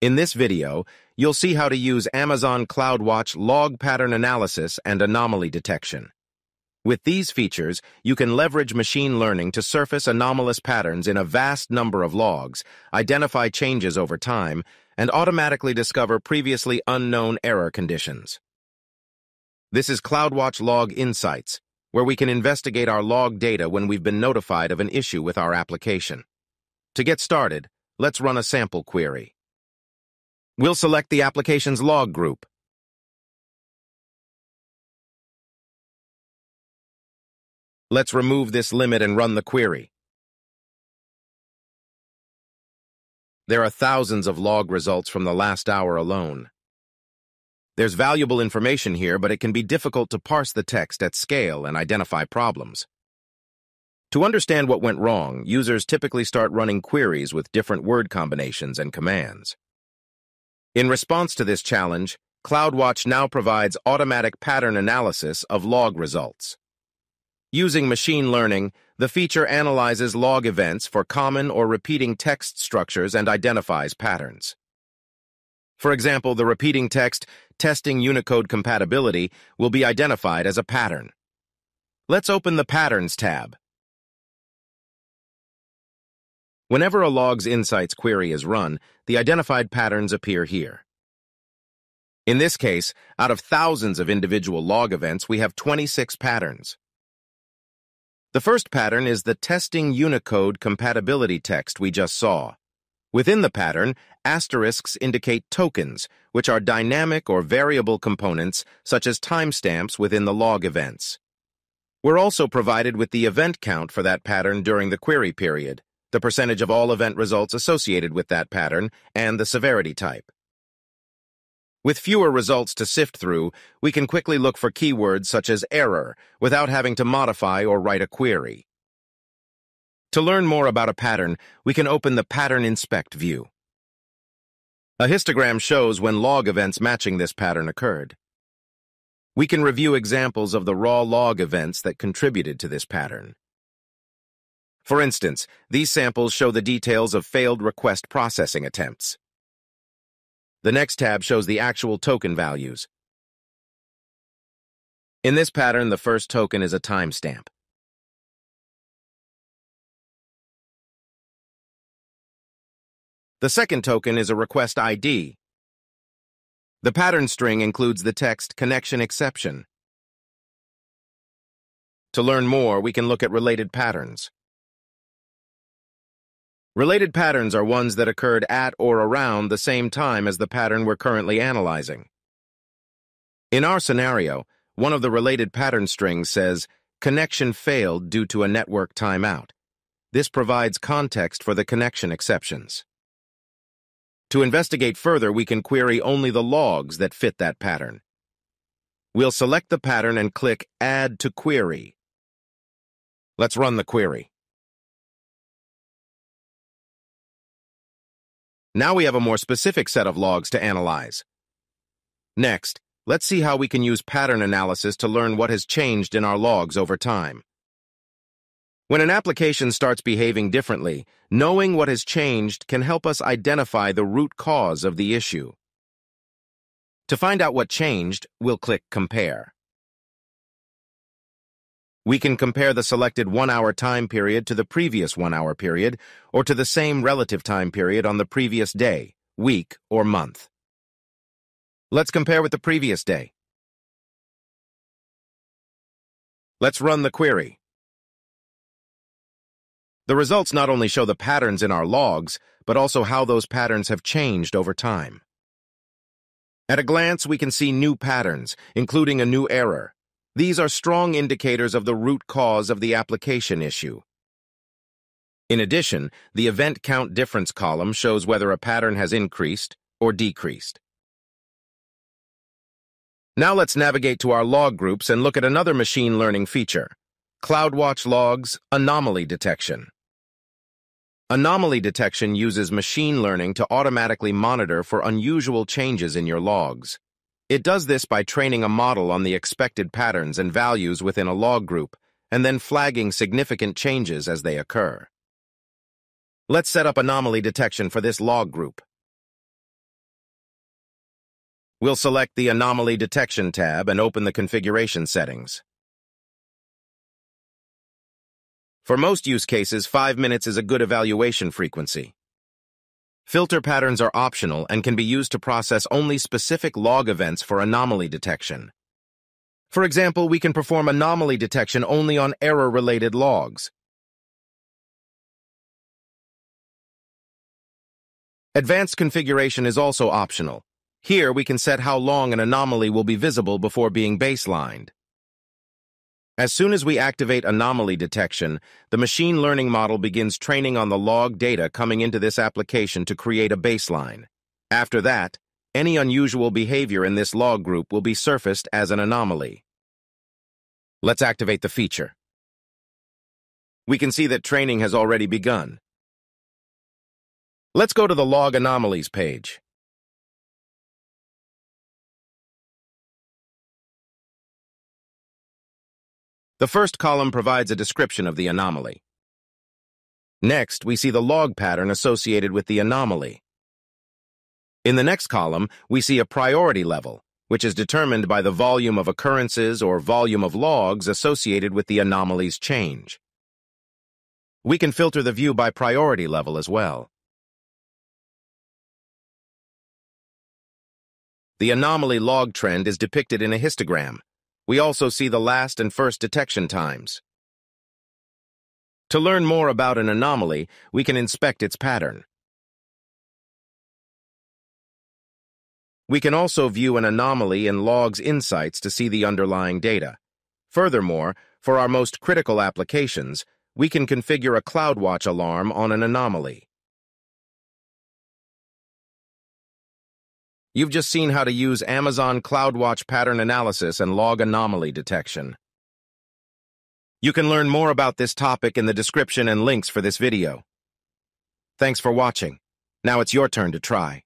In this video, you'll see how to use Amazon CloudWatch log pattern analysis and anomaly detection. With these features, you can leverage machine learning to surface anomalous patterns in a vast number of logs, identify changes over time, and automatically discover previously unknown error conditions. This is CloudWatch Log Insights, where we can investigate our log data when we've been notified of an issue with our application. To get started, let's run a sample query. We'll select the application's log group. Let's remove this limit and run the query. There are thousands of log results from the last hour alone. There's valuable information here, but it can be difficult to parse the text at scale and identify problems. To understand what went wrong, users typically start running queries with different word combinations and commands. In response to this challenge, CloudWatch now provides automatic pattern analysis of log results. Using machine learning, the feature analyzes log events for common or repeating text structures and identifies patterns. For example, the repeating text, testing Unicode compatibility, will be identified as a pattern. Let's open the Patterns tab. Whenever a Logs Insights query is run, the identified patterns appear here. In this case, out of thousands of individual log events, we have 26 patterns. The first pattern is the testing Unicode compatibility text we just saw. Within the pattern, asterisks indicate tokens, which are dynamic or variable components, such as timestamps within the log events. We're also provided with the event count for that pattern during the query period the percentage of all event results associated with that pattern, and the severity type. With fewer results to sift through, we can quickly look for keywords such as error without having to modify or write a query. To learn more about a pattern, we can open the Pattern Inspect view. A histogram shows when log events matching this pattern occurred. We can review examples of the raw log events that contributed to this pattern. For instance, these samples show the details of failed request processing attempts. The next tab shows the actual token values. In this pattern, the first token is a timestamp. The second token is a request ID. The pattern string includes the text connection exception. To learn more, we can look at related patterns. Related patterns are ones that occurred at or around the same time as the pattern we're currently analyzing. In our scenario, one of the related pattern strings says, connection failed due to a network timeout. This provides context for the connection exceptions. To investigate further, we can query only the logs that fit that pattern. We'll select the pattern and click Add to Query. Let's run the query. Now we have a more specific set of logs to analyze. Next, let's see how we can use pattern analysis to learn what has changed in our logs over time. When an application starts behaving differently, knowing what has changed can help us identify the root cause of the issue. To find out what changed, we'll click Compare. We can compare the selected one-hour time period to the previous one-hour period or to the same relative time period on the previous day, week, or month. Let's compare with the previous day. Let's run the query. The results not only show the patterns in our logs, but also how those patterns have changed over time. At a glance, we can see new patterns, including a new error, these are strong indicators of the root cause of the application issue. In addition, the event count difference column shows whether a pattern has increased or decreased. Now let's navigate to our log groups and look at another machine learning feature, CloudWatch Logs Anomaly Detection. Anomaly detection uses machine learning to automatically monitor for unusual changes in your logs. It does this by training a model on the expected patterns and values within a log group, and then flagging significant changes as they occur. Let's set up anomaly detection for this log group. We'll select the Anomaly Detection tab and open the configuration settings. For most use cases, 5 minutes is a good evaluation frequency. Filter patterns are optional and can be used to process only specific log events for anomaly detection. For example, we can perform anomaly detection only on error-related logs. Advanced configuration is also optional. Here, we can set how long an anomaly will be visible before being baselined. As soon as we activate anomaly detection, the machine learning model begins training on the log data coming into this application to create a baseline. After that, any unusual behavior in this log group will be surfaced as an anomaly. Let's activate the feature. We can see that training has already begun. Let's go to the Log Anomalies page. The first column provides a description of the anomaly. Next, we see the log pattern associated with the anomaly. In the next column, we see a priority level, which is determined by the volume of occurrences or volume of logs associated with the anomaly's change. We can filter the view by priority level as well. The anomaly log trend is depicted in a histogram, we also see the last and first detection times. To learn more about an anomaly, we can inspect its pattern. We can also view an anomaly in Logs Insights to see the underlying data. Furthermore, for our most critical applications, we can configure a CloudWatch alarm on an anomaly. You've just seen how to use Amazon CloudWatch pattern analysis and log anomaly detection. You can learn more about this topic in the description and links for this video. Thanks for watching. Now it's your turn to try.